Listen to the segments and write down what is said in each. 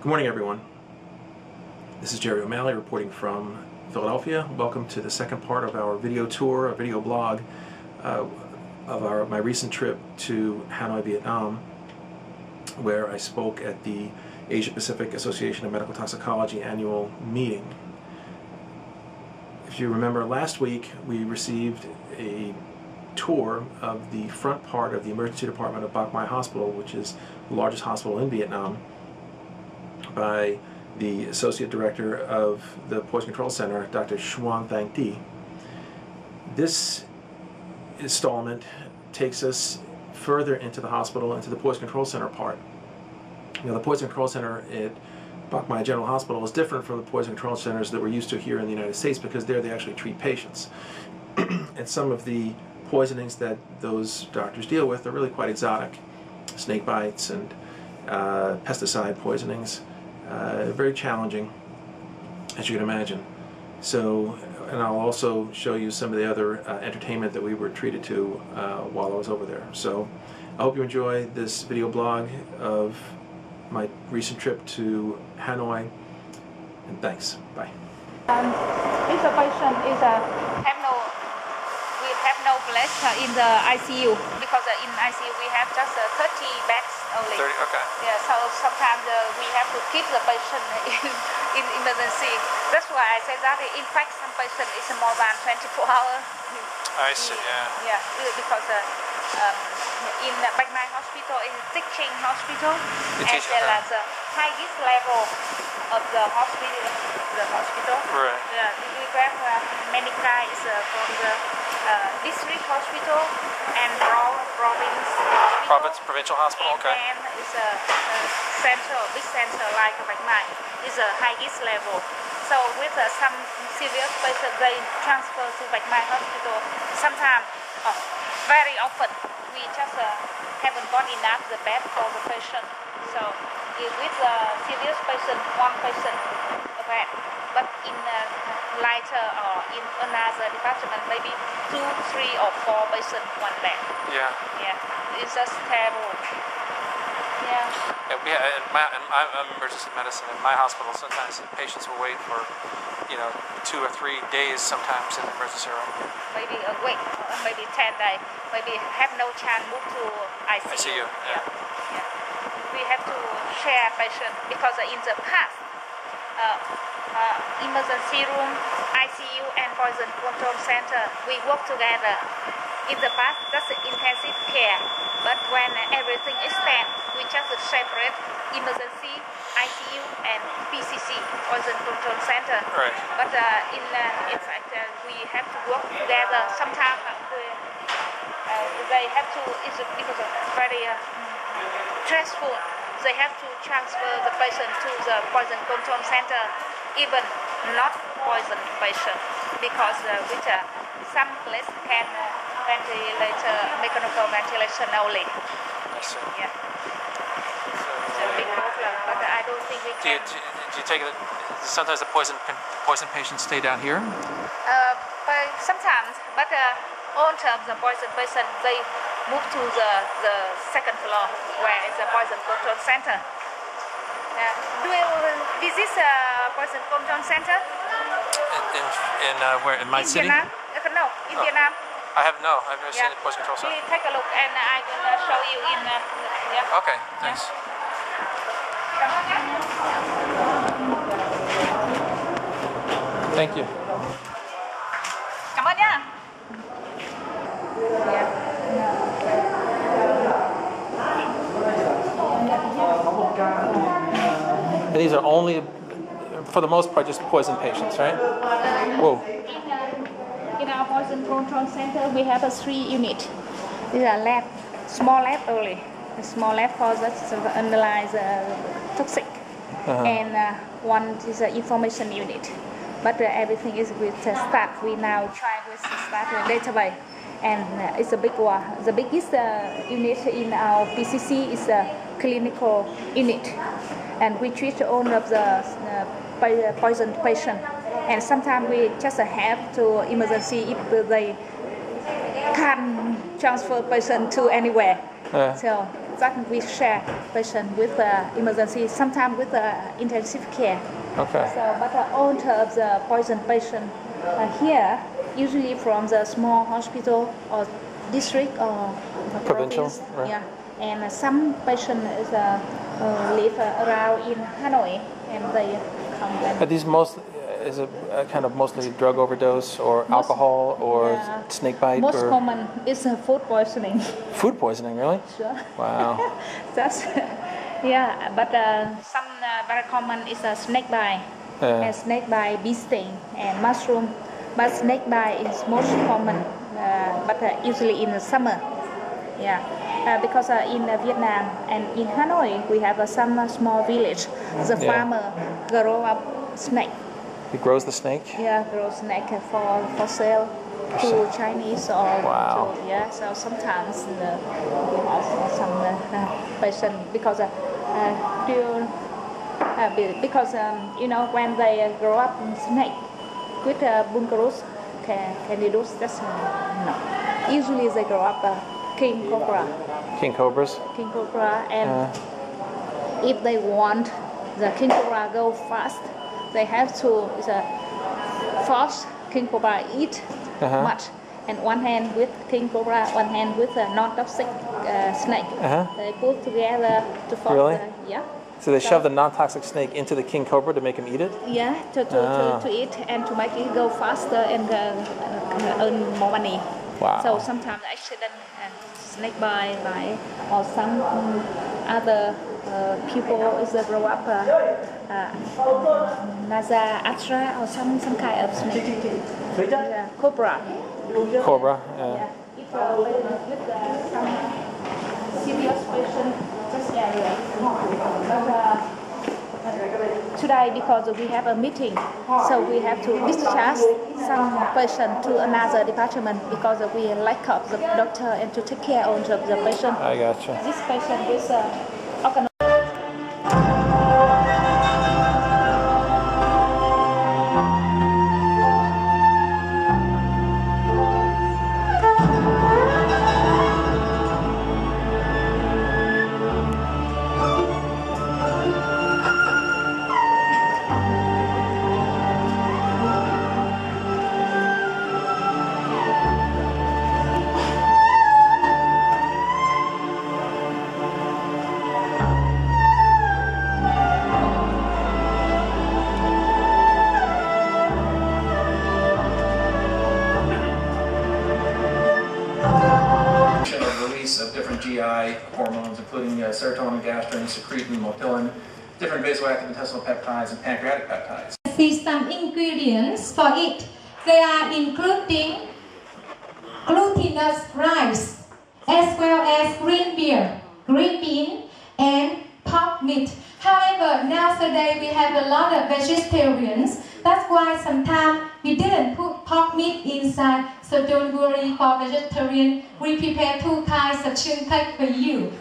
Good morning, everyone. This is Jerry O'Malley reporting from Philadelphia. Welcome to the second part of our video tour, a video blog uh, of our my recent trip to Hanoi, Vietnam, where I spoke at the Asia Pacific Association of Medical Toxicology annual meeting. If you remember last week, we received a tour of the front part of the emergency department of Bach Mai Hospital, which is the largest hospital in Vietnam, by the Associate Director of the Poison Control Center, Dr. Xuan Thang Di. This installment takes us further into the hospital, into the Poison Control Center part. You know, the Poison Control Center at Mai General Hospital is different from the poison control centers that we're used to here in the United States because there they actually treat patients. and some of the poisonings that those doctors deal with are really quite exotic. Snake bites and uh, pesticide poisonings. Uh, very challenging, as you can imagine. So, and I'll also show you some of the other uh, entertainment that we were treated to uh, while I was over there. So, I hope you enjoy this video blog of my recent trip to Hanoi, and thanks. Bye. Um, this patient is a have no we have no place uh, in the ICU because uh, in ICU we have just uh, 30 beds only. 30, okay. Yeah, so sometimes uh, we have to keep the patient in, in emergency. That's why I say that in fact some patient is more than 24 hours. I see, yeah. Yeah, because uh, um, in the Bach Mai Hospital is a teaching hospital The as well as the highest level of the hospital. The hospital. Right. Yeah, we have uh, many guys uh, from the uh, district hospital and pro- province hospital. Province, provincial hospital, and okay. then it's a, a central, big center like Bach Mai. It's a highest level. So with uh, some serious patients, they transfer to Bach Mai Hospital. Sometimes, oh, very often, we just uh, haven't got enough the bed for the patient. So if with a serious patient, one patient a bed. But in a lighter or in another department, maybe two, three, or four patients, one bed. Yeah. Yeah, it's just terrible. Yeah. yeah we, in my, in my, I'm emergency medicine. In my hospital, sometimes patients will wait for, you know, two or three days sometimes in the emergency room. maybe a week, maybe 10 days, maybe have no chance move to ICU. ICU, yeah. yeah. We have to share patient because in the past, uh, uh, emergency room, ICU, and poison control center, we work together. In the past, that's intensive care, but when everything is done, we just separate emergency, ICU, and PCC, poison control center. Right. But uh, in uh, in fact, uh, we have to work together. Sometimes uh, uh, they have to. It's because it's very uh, stressful. They have to transfer the patient to the poison control center, even not poison patient, because uh, with uh, some place can uh, ventilator mechanical ventilation only. I see. Yeah, So, big problem. But I don't think we do, you, can. do, you- do you take it? Sometimes the poison poison patients stay down here. Uh, but sometimes, but uh, all terms the poison patient they move to the, the second floor where is the poison control center. Uh, do you visit uh, poison control center In, in, in uh, where? In my in city? Vietnam? Uh, no, in Oh. Vietnam. I have no. I've never Yeah. seen a poison control center. take a look and I will show you in. Uh, yeah. Okay, thanks. Thank you. Cảm ơn nhá. Yeah. And these are only, for the most part, just poison patients, right? Whoa. In, uh, in our poison control center, we have a three unit. These are lab, small lab only. A small lab for the to analyze uh, toxic, Uh-huh. and uh, one is an information unit. But uh, everything is with uh, staff. We now try with the staff uh, database, and uh, it's a big one. The biggest uh, unit in our PCC is a clinical unit, and we treat all of the uh, poisoned patient. And sometimes we just have to emergency if they can't transfer patient to anywhere. Yeah. So that we share patient with uh, emergency, sometimes with uh, intensive care. Okay. So, but uh, all of the poison patient uh, here, usually from the small hospital or district or Provincial, province, right. Yeah, and uh, some patient is uh, uh, live around in Hanoi, and they come Are these most is it a kind of mostly drug overdose or alcohol or yeah. snake bite most or common is uh, food poisoning. food poisoning? Really? sure. Wow. That's yeah, but uh, some uh, very common is a snake bite, Yeah. and snake bite, bee sting, and mushroom. But snake bite is most common, uh, but uh, usually in the summer. Yeah, uh, because uh, in uh, Vietnam and in Hanoi we have uh, some uh, small village. The Yeah. farmer grow up snake. He grows the snake. Yeah, grows snake for for sale to. Chinese or Wow. to, yeah. So sometimes uh, we have some uh, patient because uh, uh, due, uh, because um, you know when they uh, grow up in snake with uh, Bungarus, can candidus, that's uh, no. Usually they grow up uh, king cobra, King cobras. king cobra, and Uh, if they want the king cobra go fast, they have to uh, force king cobra eat Uh-huh. much. And one hand with king cobra, one hand with a non-toxic uh, snake. Uh-huh. They put together to form Really? the yeah. so they shove the non-toxic snake into the king cobra to make him eat it. Yeah, to, to, Ah. to, to eat and to make it go faster and uh, uh, earn more money. Wow. So sometimes accident and snake bite, bite or some um, other uh, people is uh, grow up uh, uh, Naja atra or some some kind of snake. Yeah, cobra. Cobra. Yeah. If uh, with, uh, some serious patient, just area. Today because we have a meeting, so we have to discharge some patient to another department because we lack of the doctor and to take care of the patient. I gotcha. This patient is uh, hormones, including uh, serotonin, gastrin, secretin, motilin, different vasoactive intestinal peptides, and pancreatic peptides. I see some ingredients for it. They are including glutinous rice, as well as green beer, green bean, and pork meat. However, nowadays we have a lot of vegetarians. That's why sometimes we didn't put pork meat inside. So don't worry for vegetarian. We prepare two kinds of chuntek for you.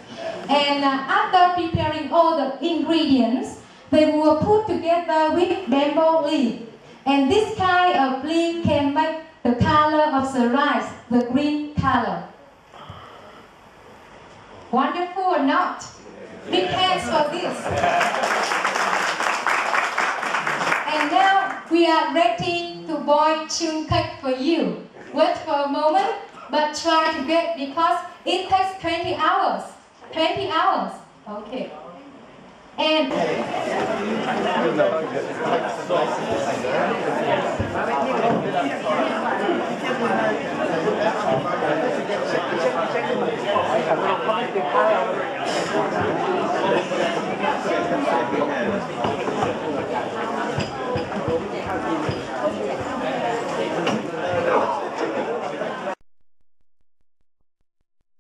And uh, after preparing all the ingredients, they were put together with bamboo leaf. And this kind of leaf can make the color of the rice, the green color. Wonderful or not? Big hands for this. And now we are ready to boil chung cake for you. Wait for a moment, but try to get because it takes 20 hours. 20 hours. Okay. And